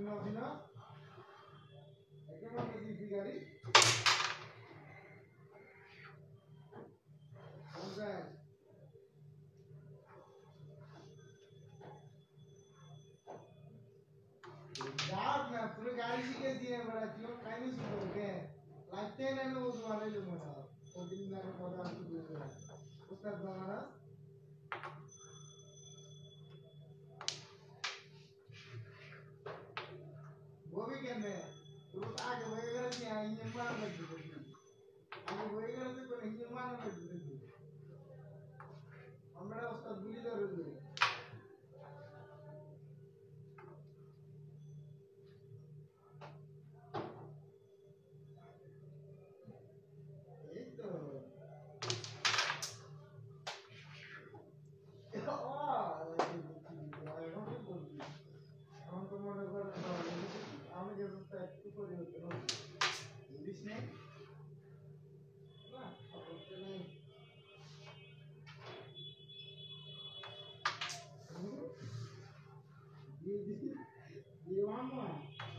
চিহ্ন আছিল একেবারে ইজি গাড়ি डार्क ना पूरे गाड़ी सी के दिए बड़ा क्यों कहीं नहीं सुन रहे लगते हैं ना वो तुम्हारे जो मरा वो दिन ना को पता आपको उसका तुम्हारा 我，如果大哥没有钱，你妈妈就不行。इंग्लिश में ये ये वाम हुआ